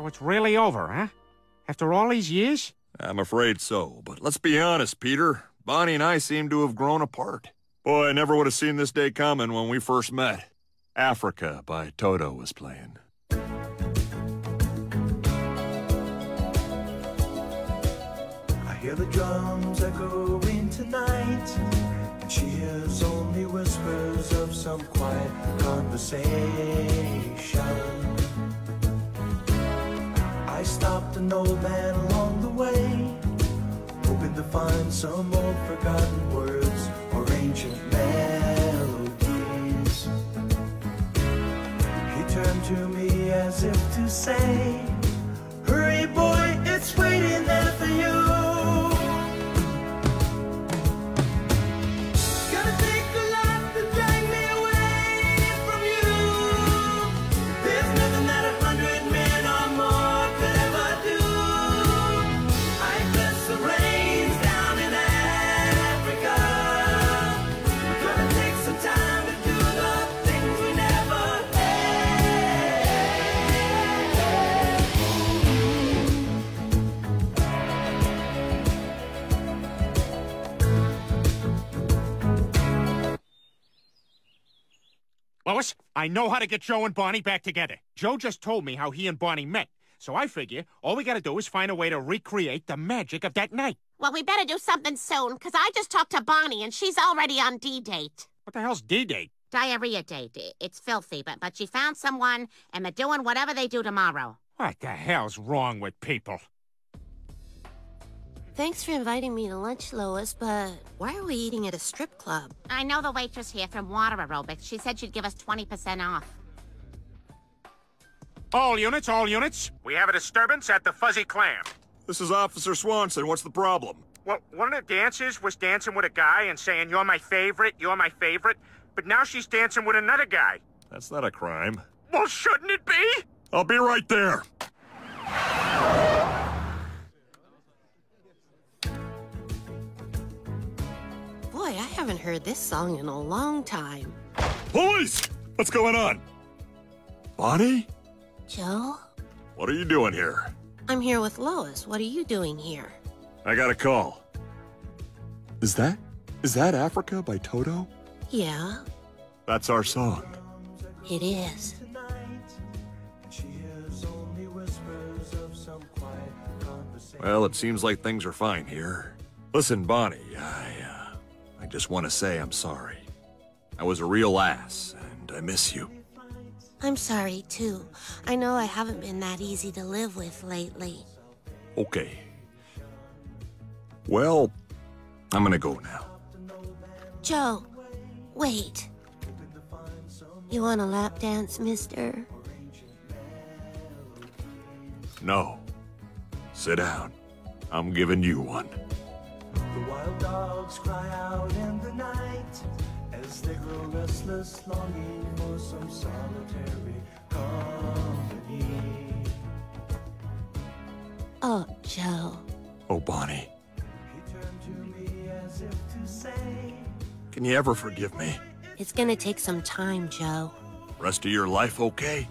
So it's really over, huh? After all these years? I'm afraid so, but let's be honest, Peter. Bonnie and I seem to have grown apart. Boy, I never would have seen this day coming when we first met. Africa by Toto was playing. I hear the drums echoing tonight, and she hears only whispers of some quiet conversation. Stopped an old man along the way, hoping to find some old forgotten words or ancient melodies. He turned to me as if to say, Lois, I know how to get Joe and Bonnie back together. Joe just told me how he and Bonnie met. So I figure all we gotta do is find a way to recreate the magic of that night. Well, we better do something soon, because I just talked to Bonnie and she's already on D-date. What the hell's D-Date? Diarrhea date. It's filthy, but, but she found someone and they're doing whatever they do tomorrow. What the hell's wrong with people? Thanks for inviting me to lunch, Lois, but why are we eating at a strip club? I know the waitress here from Water Aerobics. She said she'd give us 20% off. All units, all units. We have a disturbance at the Fuzzy Clam. This is Officer Swanson. What's the problem? Well, one of the dancers was dancing with a guy and saying, You're my favorite, you're my favorite. But now she's dancing with another guy. That's not a crime. Well, shouldn't it be? I'll be right there. Boy, I haven't heard this song in a long time. Police! What's going on? Bonnie? Joe? What are you doing here? I'm here with Lois. What are you doing here? I got a call. Is that? Is that Africa by Toto? Yeah, That's our song. it is. tonight. She hears only whispers of some quiet conversation. Well, it seems like things are fine here. Listen, Bonnie, I, I just want to say I'm sorry. I was a real ass, and I miss you. I'm sorry, too. I know I haven't been that easy to live with lately. Okay. Well, I'm gonna go now. Joe, wait. You want a lap dance, mister? No. Sit down. I'm giving you one. The wild dogs cry out in the night as they grow restless, longing for some solitary company. Oh, Joe. Oh, Bonnie, He turned to me as if to say, can you ever forgive me? It's gonna take some time, Joe. Rest of your life okay?